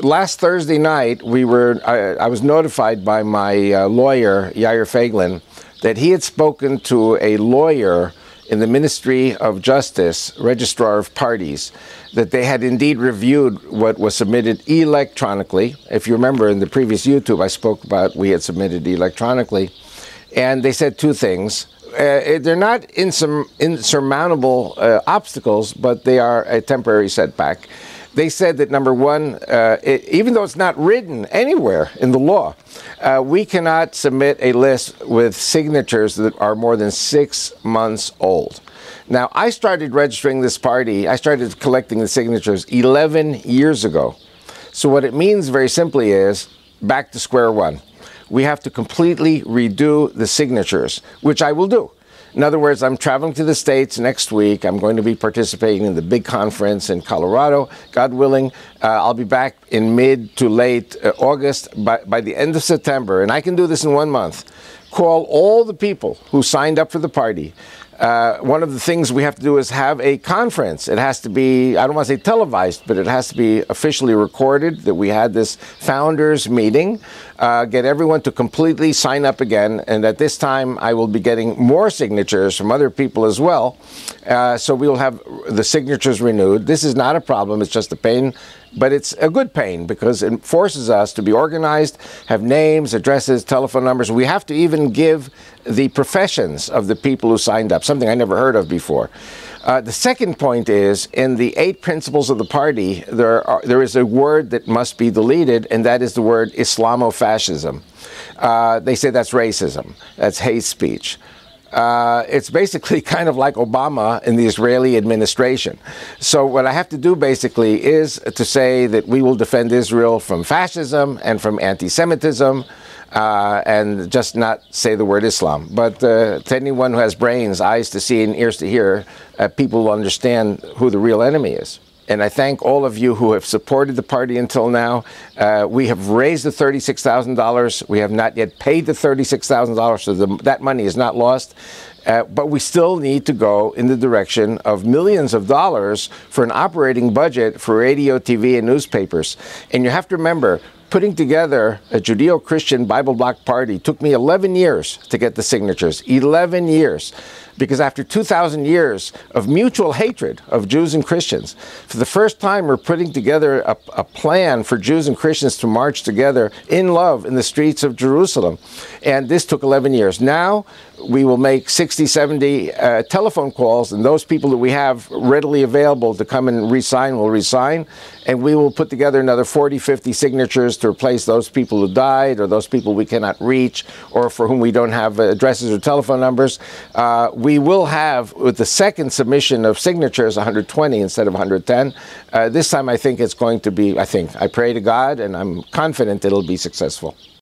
Last Thursday night, we were. I, I was notified by my uh, lawyer, Yair Feiglin, that he had spoken to a lawyer in the Ministry of Justice, Registrar of Parties, that they had indeed reviewed what was submitted electronically. If you remember in the previous YouTube, I spoke about we had submitted electronically, and they said two things. Uh, they're not insur- insurmountable uh, obstacles, but they are a temporary setback they said that number one, uh, it, even though it's not written anywhere in the law, uh, we cannot submit a list with signatures that are more than six months old. Now, I started registering this party, I started collecting the signatures 11 years ago. So, what it means very simply is back to square one. We have to completely redo the signatures, which I will do. In other words, I'm traveling to the States next week. I'm going to be participating in the big conference in Colorado. God willing, uh, I'll be back in mid to late uh, August by, by the end of September, and I can do this in one month. Call all the people who signed up for the party uh, one of the things we have to do is have a conference. It has to be, I don't want to say televised, but it has to be officially recorded that we had this founders meeting. Uh, get everyone to completely sign up again. And at this time, I will be getting more signatures from other people as well. Uh, so we will have the signatures renewed. This is not a problem, it's just a pain but it's a good pain because it forces us to be organized, have names, addresses, telephone numbers. We have to even give the professions of the people who signed up, something I never heard of before. Uh, the second point is in the eight principles of the party, there, are, there is a word that must be deleted, and that is the word Islamofascism. Uh, they say that's racism, that's hate speech uh, it's basically kind of like Obama in the Israeli administration. So, what I have to do basically is to say that we will defend Israel from fascism and from anti Semitism. Uh, and just not say the word Islam. But uh, to anyone who has brains, eyes to see, and ears to hear, uh, people will understand who the real enemy is and I thank all of you who have supported the party until now. Uh, we have raised the $36,000. We have not yet paid the $36,000, so the, that money is not lost. Uh, but we still need to go in the direction of millions of dollars for an operating budget for radio, TV, and newspapers. And you have to remember, putting together a Judeo Christian Bible Bloc party took me 11 years to get the signatures. 11 years because after 2,000 years of mutual hatred of Jews and Christians, for the first time we're putting together a, a, plan for Jews and Christians to march together in love in the streets of Jerusalem. And this took 11 years. Now we will make 60, 70 uh, telephone calls, and those people that we have readily available to come and resign will resign. And we will put together another 40, 50 signatures to replace those people who died or those people we cannot reach or for whom we don't have addresses or telephone numbers. Uh, we will have, with the second submission of signatures, 120 instead of 110. Uh, this time I think it's going to be, I think, I pray to God and I'm confident it'll be successful.